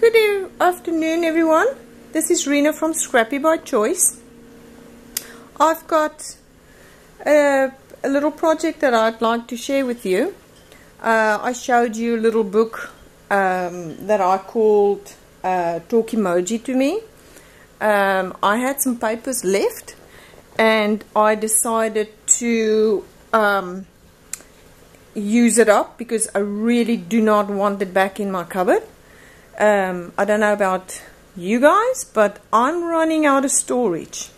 Good afternoon everyone. This is Rina from Scrappy by Choice. I've got a, a little project that I'd like to share with you. Uh, I showed you a little book um, that I called uh, Talk Emoji to Me. Um, I had some papers left and I decided to um, use it up because I really do not want it back in my cupboard. Um, I don't know about you guys, but I'm running out of storage.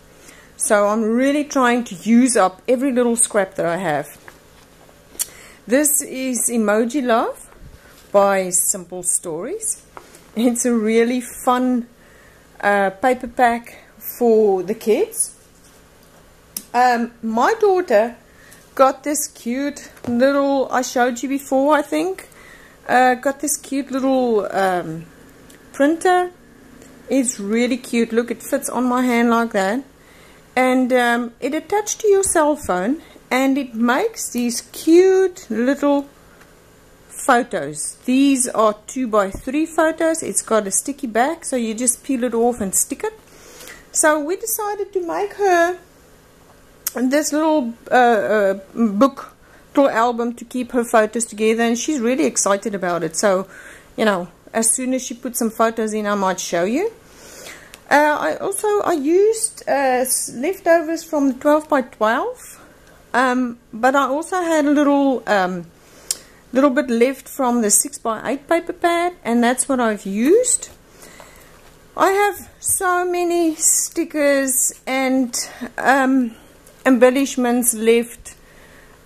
So I'm really trying to use up every little scrap that I have. This is Emoji Love by Simple Stories. It's a really fun uh, paper pack for the kids. Um, my daughter got this cute little, I showed you before I think, uh, got this cute little um, printer. It's really cute. Look, it fits on my hand like that. And um, it attached to your cell phone and it makes these cute little photos. These are 2 by 3 photos. It's got a sticky back so you just peel it off and stick it. So we decided to make her this little uh, uh, book, little album to keep her photos together and she's really excited about it. So, you know, as soon as she puts some photos in, I might show you. Uh, I also, I used uh, leftovers from the 12 by 12, um, but I also had a little, um, little bit left from the 6 by 8 paper pad, and that's what I've used. I have so many stickers and um, embellishments left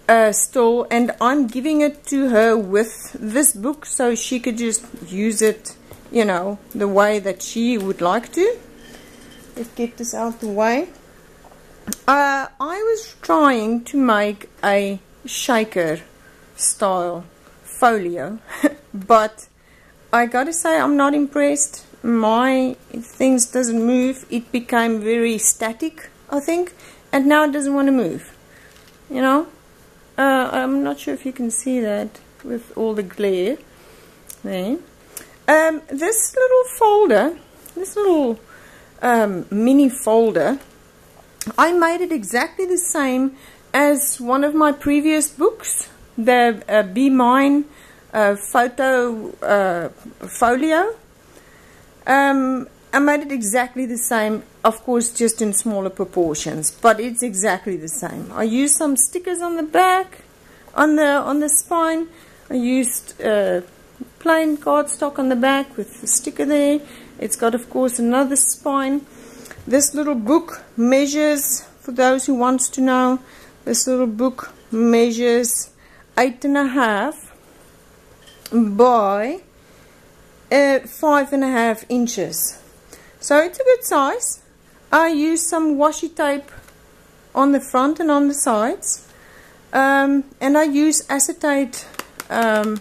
uh, still and I'm giving it to her with this book so she could just use it you know the way that she would like to. Let's get this out the way. Uh, I was trying to make a shaker style folio but I gotta say I'm not impressed. My things doesn't move. It became very static I think and now it doesn't want to move you know uh, I'm not sure if you can see that with all the glare there. Um, this little folder this little um, mini folder I made it exactly the same as one of my previous books the uh, Be Mine uh, photo uh, folio. Um, I made it exactly the same, of course just in smaller proportions, but it's exactly the same. I used some stickers on the back, on the on the spine. I used uh, plain cardstock on the back with the sticker there. It's got of course another spine. This little book measures, for those who wants to know, this little book measures eight and a half by uh, five and a half inches. So it's a good size. I use some washi tape on the front and on the sides. Um, and I use acetate um,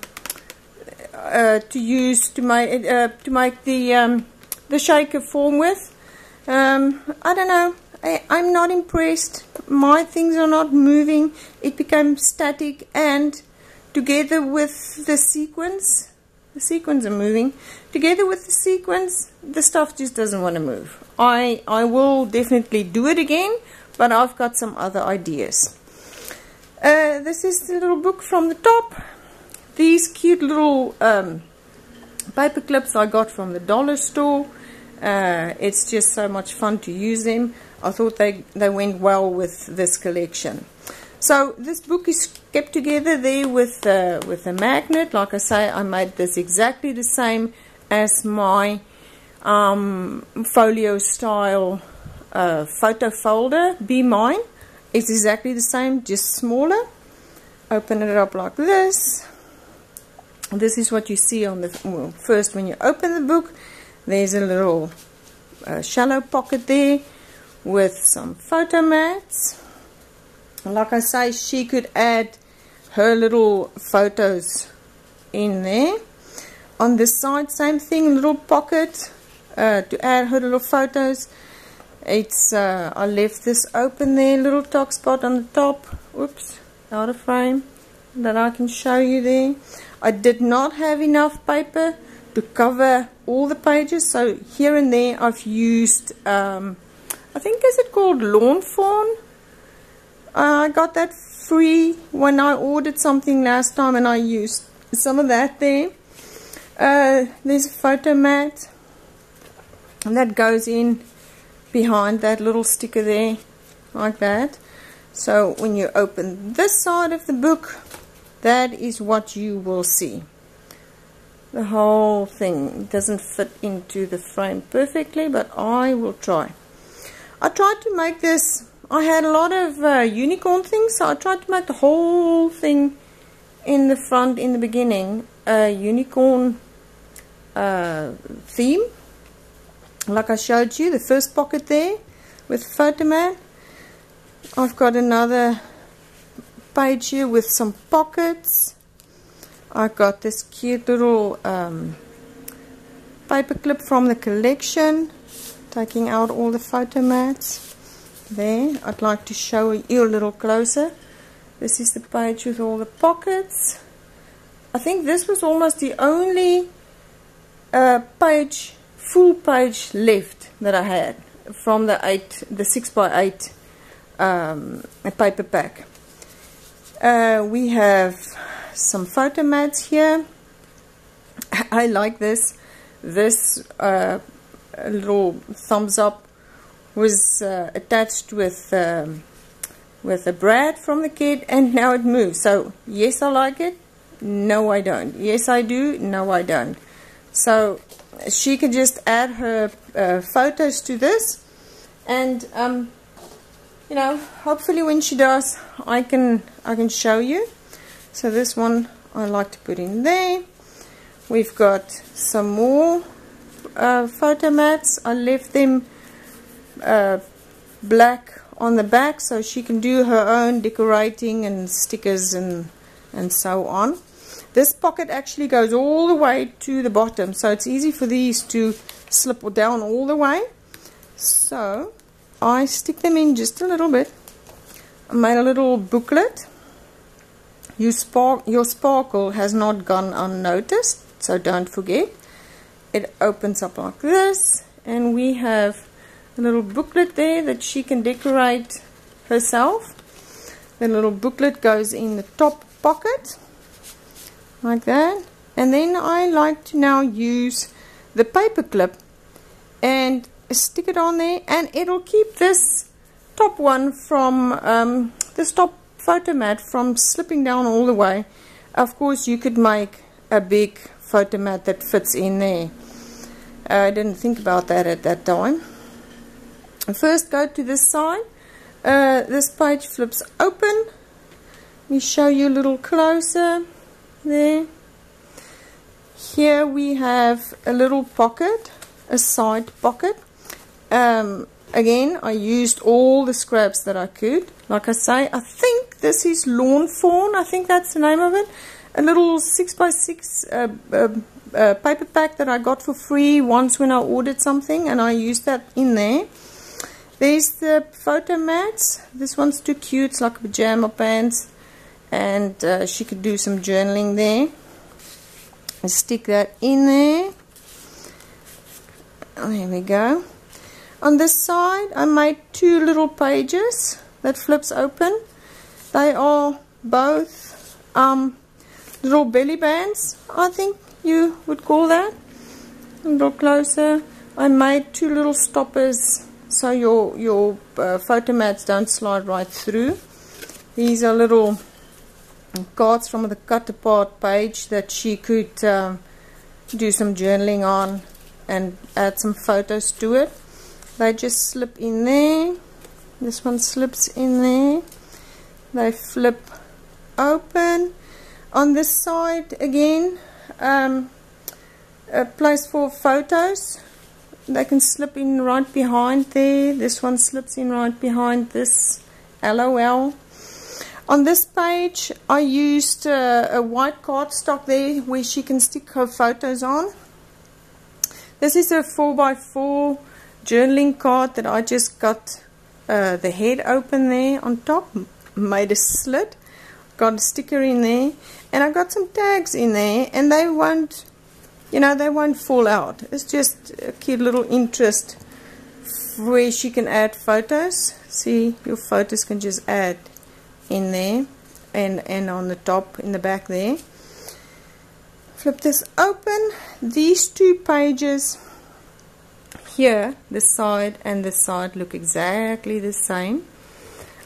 uh, to use to make uh, to make the um, the shaker form with. Um, I don't know. I, I'm not impressed. My things are not moving. It became static and together with the sequins the sequins are moving. Together with the sequins, the stuff just doesn't want to move. I, I will definitely do it again, but I've got some other ideas. Uh, this is the little book from the top. These cute little um, paper clips I got from the dollar store. Uh, it's just so much fun to use them. I thought they, they went well with this collection. So this book is kept together there with uh, with a magnet. Like I say, I made this exactly the same as my um, folio style uh, photo folder. Be mine. It's exactly the same, just smaller. Open it up like this. This is what you see on the well, first when you open the book. There's a little uh, shallow pocket there with some photo mats like I say she could add her little photos in there on this side same thing little pocket uh, to add her little photos it's uh, I left this open there little talk spot on the top Oops, out of frame that I can show you there I did not have enough paper to cover all the pages. So here and there I've used, um, I think is it called Lawn Fawn? Uh, I got that free when I ordered something last time and I used some of that there. Uh, there's a photo mat that goes in behind that little sticker there like that. So when you open this side of the book, that is what you will see. The whole thing doesn't fit into the frame perfectly but I will try. I tried to make this I had a lot of uh, unicorn things so I tried to make the whole thing in the front in the beginning a unicorn uh, theme like I showed you the first pocket there with Photomat I've got another page here with some pockets. I've got this cute little um, paper clip from the collection taking out all the photo mats there I'd like to show you a little closer. This is the page with all the pockets. I think this was almost the only uh, page full page left that I had from the 8 the 6 by 8 um, paper pack uh, we have some photo mats here. I like this. This uh, little thumbs up was uh, attached with um, with a brad from the kid and now it moves. So yes I like it. No I don't. Yes I do. No I don't. So she can just add her uh, photos to this and um, you know hopefully when she does I can I can show you so this one I like to put in there. We've got some more uh, photo mats. I left them uh, black on the back so she can do her own decorating and stickers and and so on. This pocket actually goes all the way to the bottom so it's easy for these to slip down all the way. So I stick them in just a little bit. I made a little booklet you spark, your sparkle has not gone unnoticed, so don't forget. It opens up like this, and we have a little booklet there that she can decorate herself. The little booklet goes in the top pocket, like that. And then I like to now use the paper clip and stick it on there, and it'll keep this top one from um, this top photomat from slipping down all the way. Of course, you could make a big photomat that fits in there. I didn't think about that at that time. First, go to this side. Uh, this page flips open. Let me show you a little closer. There. Here we have a little pocket, a side pocket. Um, again, I used all the scraps that I could. Like I say, I think this is Lawn Fawn. I think that's the name of it. A little 6x6 uh, uh, uh, paper pack that I got for free once when I ordered something. And I used that in there. There's the photo mats. This one's too cute. It's like pajama pants. And uh, she could do some journaling there. And stick that in there. There we go. On this side, I made two little pages that flips open. They are both um, little belly bands, I think you would call that. A little closer. I made two little stoppers so your, your uh, photo mats don't slide right through. These are little cards from the cut apart page that she could um, do some journaling on and add some photos to it. They just slip in there. This one slips in there. They flip open. On this side again um, a place for photos. They can slip in right behind there. This one slips in right behind this LOL on this page I used uh, a white cardstock there where she can stick her photos on. This is a 4x4 journaling card that I just got uh, the head open there on top, made a slit, got a sticker in there, and I got some tags in there, and they won't you know they won't fall out. It's just a cute little interest where she can add photos. See your photos can just add in there and and on the top in the back there. Flip this open. These two pages here this side and this side look exactly the same.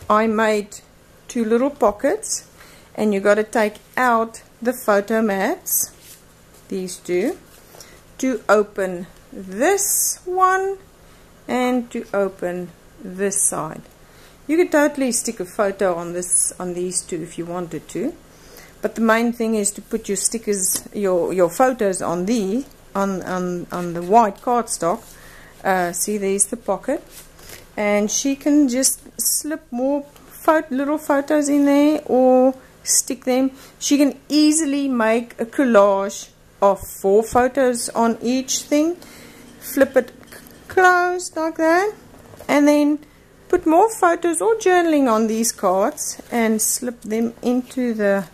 I made two little pockets and you got to take out the photo mats these two to open this one and to open this side you could totally stick a photo on this on these two if you wanted to. But the main thing is to put your stickers your your photos on the on on, on the white cardstock. Uh, see there's the pocket. And she can just slip more little photos in there or stick them. She can easily make a collage of four photos on each thing. Flip it closed like that. And then put more photos or journaling on these cards and slip them into the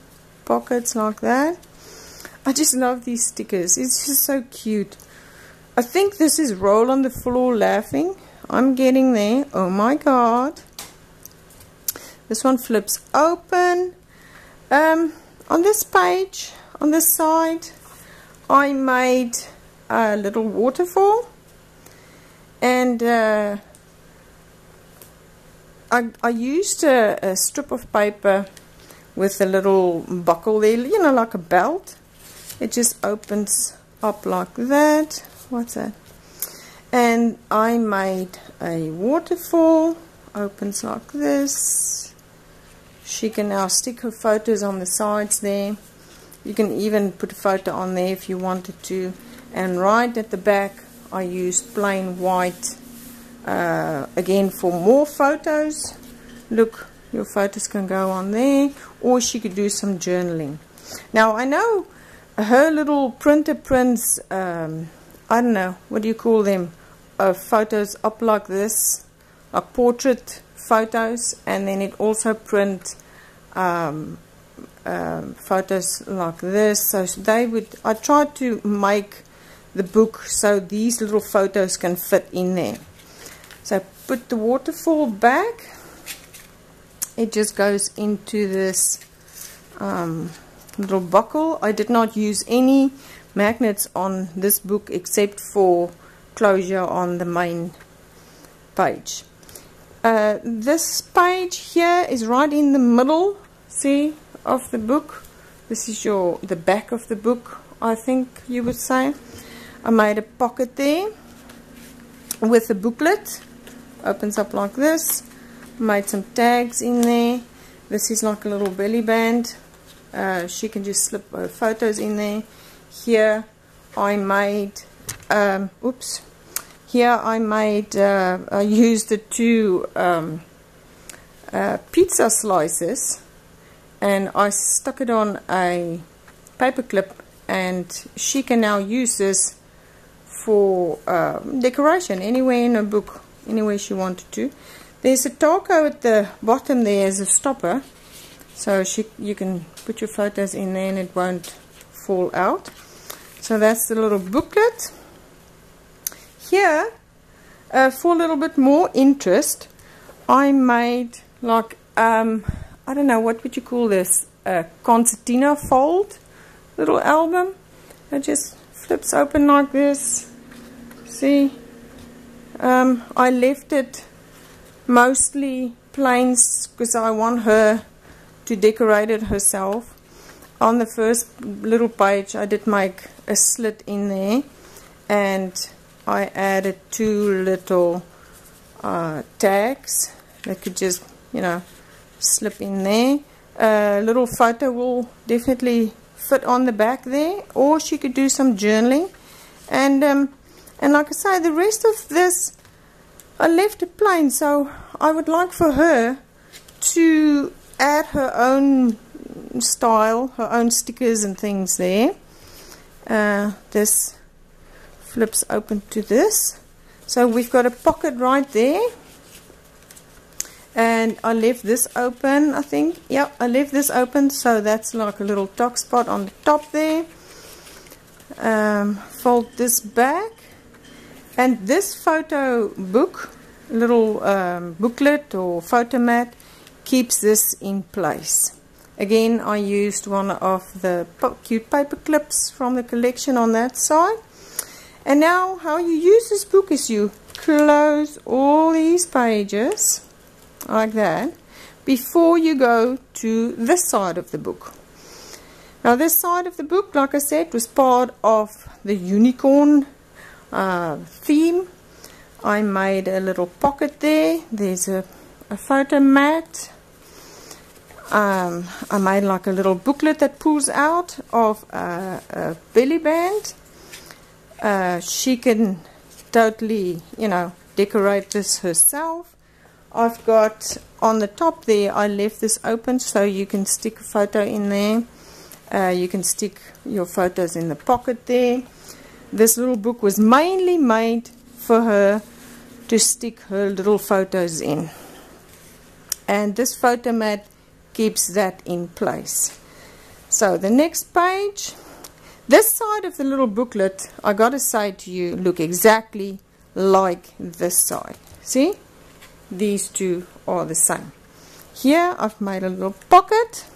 pockets like that I just love these stickers it's just so cute I think this is roll on the floor laughing. I'm getting there. Oh my god. This one flips open. Um, on this page, on this side, I made a little waterfall. And uh, I, I used a, a strip of paper with a little buckle there, you know, like a belt. It just opens up like that. What's that? And I made a waterfall opens like this. She can now stick her photos on the sides there. You can even put a photo on there if you wanted to. And right at the back I used plain white uh, again for more photos look your photos can go on there or she could do some journaling now I know her little printer prints um, I don't know, what do you call them? Uh, photos up like this, like portrait photos, and then it also print um, um, photos like this. So they would, I tried to make the book so these little photos can fit in there. So put the waterfall back. It just goes into this um, little buckle. I did not use any magnets on this book except for closure on the main page. Uh, this page here is right in the middle, see, of the book. This is your the back of the book, I think you would say. I made a pocket there with a booklet. Opens up like this. Made some tags in there. This is like a little belly band. Uh, she can just slip her photos in there here I made um, oops here I made uh, I used the two um, uh, pizza slices and I stuck it on a paper clip and she can now use this for uh, decoration anywhere in a book anywhere she wanted to there's a taco at the bottom there as a stopper so she you can put your photos in there and it won't fall out so that's the little booklet. Here, uh, for a little bit more interest, I made like, um, I don't know, what would you call this? A concertina fold little album. It just flips open like this. See? Um, I left it mostly plain because I want her to decorate it herself. On the first little page I did make a slit in there and I added two little uh, tags that could just you know slip in there. A little photo will definitely fit on the back there or she could do some journaling. And um, and like I say the rest of this I left it plain so I would like for her to add her own style, her own stickers and things there. Uh, this flips open to this. So we've got a pocket right there. And I left this open, I think. Yeah, I left this open, so that's like a little tuck spot on the top there. um, fold this back and this photo book little um, booklet or photo mat keeps this in place. Again I used one of the cute paper clips from the collection on that side. And now how you use this book is you close all these pages like that before you go to this side of the book. Now this side of the book, like I said, was part of the unicorn uh, theme. I made a little pocket there. There's a, a photo mat. Um, I made like a little booklet that pulls out of a, belly band. Uh, she can totally, you know, decorate this herself. I've got on the top there, I left this open so you can stick a photo in there. Uh, you can stick your photos in the pocket there. This little book was mainly made for her to stick her little photos in. And this photo mat keeps that in place. So the next page, this side of the little booklet, I got to say to you, look exactly like this side. See? These two are the same. Here I've made a little pocket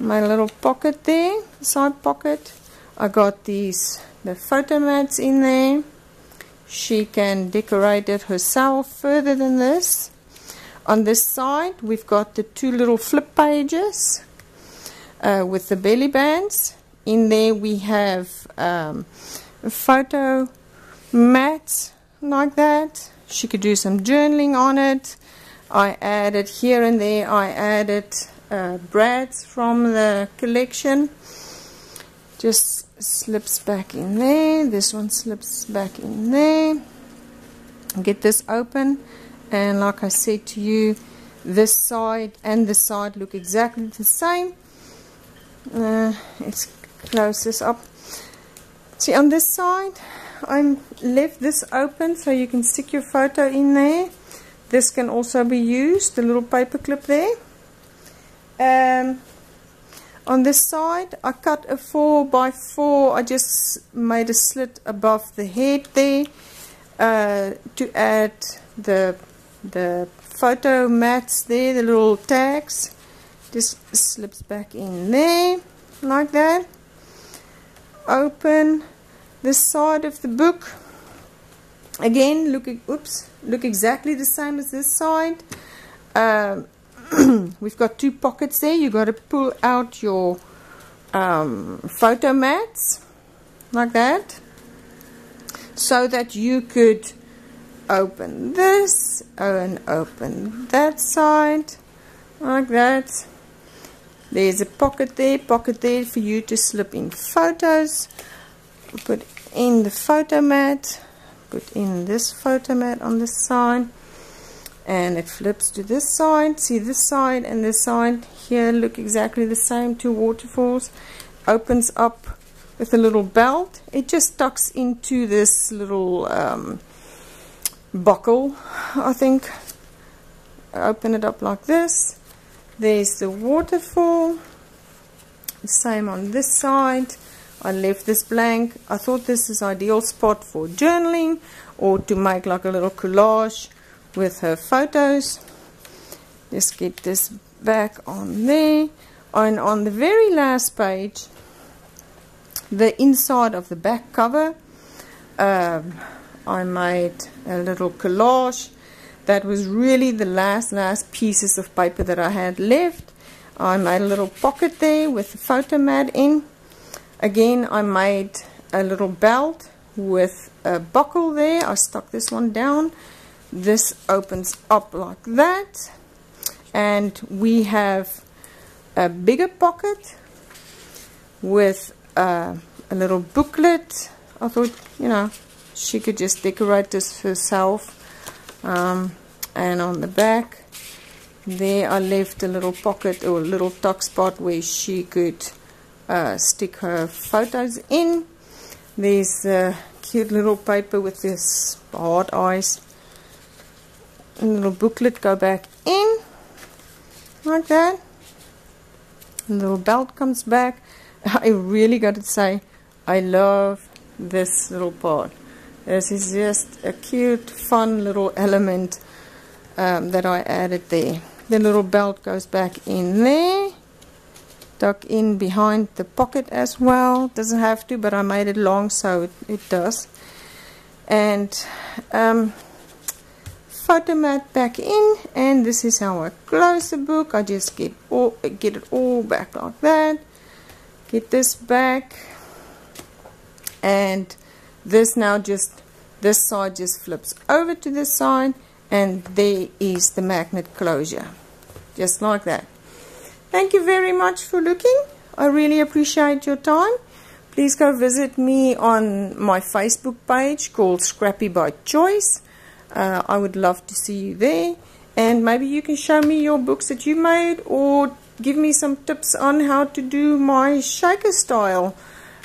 my little pocket there, side pocket. I got these, the photo mats in there. She can decorate it herself further than this. On this side, we've got the two little flip pages uh, with the belly bands. In there we have um, photo mats like that. She could do some journaling on it. I added here and there, I added uh, brads from the collection just slips back in there. This one slips back in there. Get this open. And like I said to you this side and this side look exactly the same. Uh, let's close this up. See on this side I left this open so you can stick your photo in there. This can also be used the little paper clip there. Um, on this side I cut a 4 by 4 I just made a slit above the head there uh, to add the the photo mats there the little tags. Just slips back in there like that. Open this side of the book. Again look oops look exactly the same as this side. Um, we've got two pockets there. You've got to pull out your um, photo mats like that so that you could open this and open that side like that. There's a pocket there, pocket there for you to slip in photos. Put in the photo mat. Put in this photo mat on the side and it flips to this side see this side and this side. Here look exactly the same two waterfalls. Opens up with a little belt. It just tucks into this little um, buckle I think. Open it up like this. There's the waterfall. Same on this side. I left this blank. I thought this is ideal spot for journaling or to make like a little collage with her photos. Just get this back on there. And on the very last page, the inside of the back cover, um, I made a little collage. That was really the last, last pieces of paper that I had left. I made a little pocket there with the photo mat in. Again, I made a little belt with a buckle there. I stuck this one down this opens up like that. And we have a bigger pocket with uh, a little booklet. I thought you know she could just decorate this herself um, and on the back there I left a little pocket or a little tuck spot where she could uh, stick her photos in. There's a cute little paper with this hard eyes a little booklet go back in like that a little belt comes back I really got to say I love this little part. This is just a cute, fun little element um, that I added there. The little belt goes back in there. Tuck in behind the pocket as well. Doesn't have to, but I made it long so it, it does. And um, photo mat back in and this is how I close the book. I just get all get it all back like that. Get this back and this now just this side just flips over to this side and there is the magnet closure. Just like that. Thank you very much for looking. I really appreciate your time. Please go visit me on my Facebook page called Scrappy by Choice uh, I would love to see you there. And maybe you can show me your books that you made or give me some tips on how to do my shaker style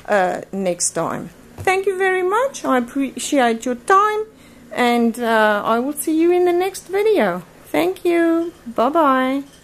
uh, next time. Thank you very much. I appreciate your time and uh, I will see you in the next video. Thank you. Bye-bye.